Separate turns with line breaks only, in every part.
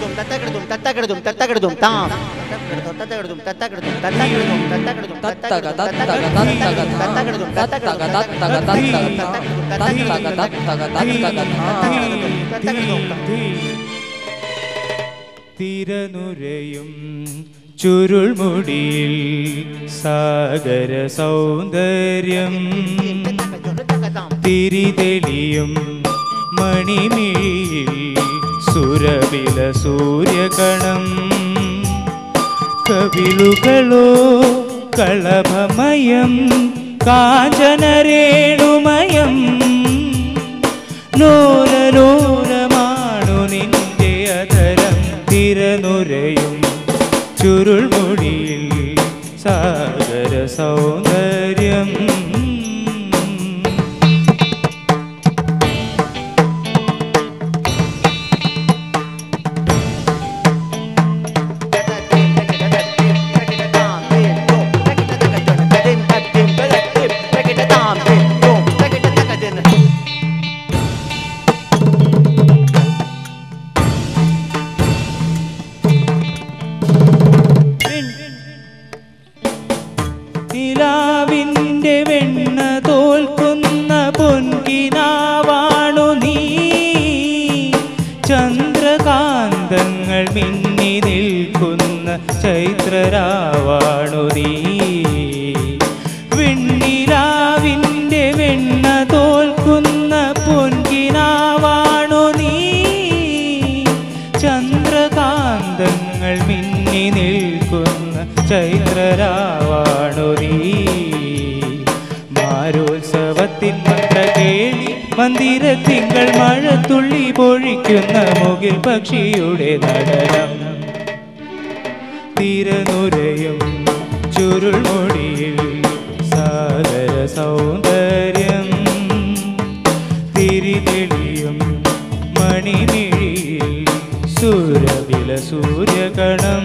തത്തകിടതും തത്തകിടതും തത്തകിടതും തത്തകിടതും താം. തത്തകിടതും തത്തകിടതും തത്തകിടതും തത്തകിടതും
തത്തക തത്തക തത്തക
തത്തകിടതും
തത്തക തത്തക തത്തക തത്തക തത്തക തത്തക
തിരനുരയും ചുരുൾമുടിയിൽ സാഗര സൗന്ദര്യം. തിരിതെളിയും മണിമിഴിയിൽ സുരവില സൂര്യകണം കവിളുകളോ കളഭമയം കാഞ്ചനരേണുമയം. നോരനോരമാണു നിന്റെ അധരം തിരനുരയും. ചുരുൾമുടിയിൽ നിലാവിന്റെ വെണ്ണ തോൽക്കുന്ന പൊൻകിനാവാണു നീ. ചന്ദ്രകാന്തങ്ങൾ മിന്നി നിൽക്കുന്ന ചൈത്രരാവാണു നീ. വെണ്ണിലാവിന്റെ വെണ്ണ നിൽക്കുന്ന ചൈത്രരാവാണു നീ മാരോത്സവത്തിൻ മന്ത്ര കേളി മന്ദിരത്തിങ്കൾ മഴത്തുള്ളി പൊഴിക്കുന്ന മുകിൽ പക്ഷിയുടെ നടനം. തിരനുരയും ചുരുൾമൊഴിയിൽ സാഗര സൗന്ദര്യം. തിരിതെളിയും മണിമിഴിയിൽ സുരവില സൂര്യകണം.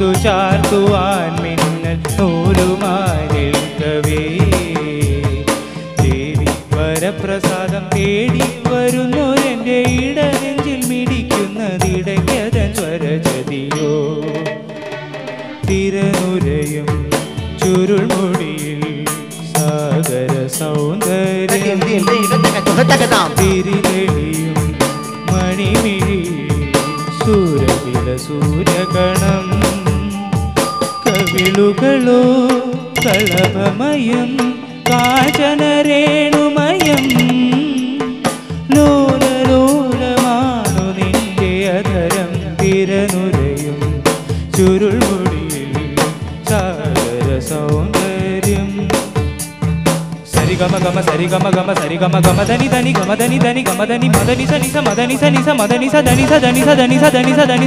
കോർത്തു ചാർത്തുവാൻ മിന്നൽ നൂലുമായി നിൽക്കവേ ദേവി വരപ്രസാദം തേടി വരുന്നൊരെന്റെ ഇടനെഞ്ചിൽ മിടിക്കുന്നതിടയ്ക്കതൻ സ്വരചതിയോ തിരനുരയും ചുരുൾമുടിയിൽ സാഗര സൗന്ദര്യം തിരിതെളിയും മണിമിഴി സൂര്യവില സൂര്യകണം കവിളുകളോ കളഭമയം കാചനരേണുമയം ലോലലോലമാണു നിന്റെ അധരം തിരനുരയും. ചുരുൾമുടിയിൽ സാഗര സൗന്ദര്യം. സരിഗമ ഗമ സരിഗമ ഗമ സരിഗമ ഗമ ധനി ധനി ഗമ ധനി ധനി ഗമ ധനി മദനി സനി സ മദനി സനി സ മദനി സ ധനി സ ധനി സ ധനി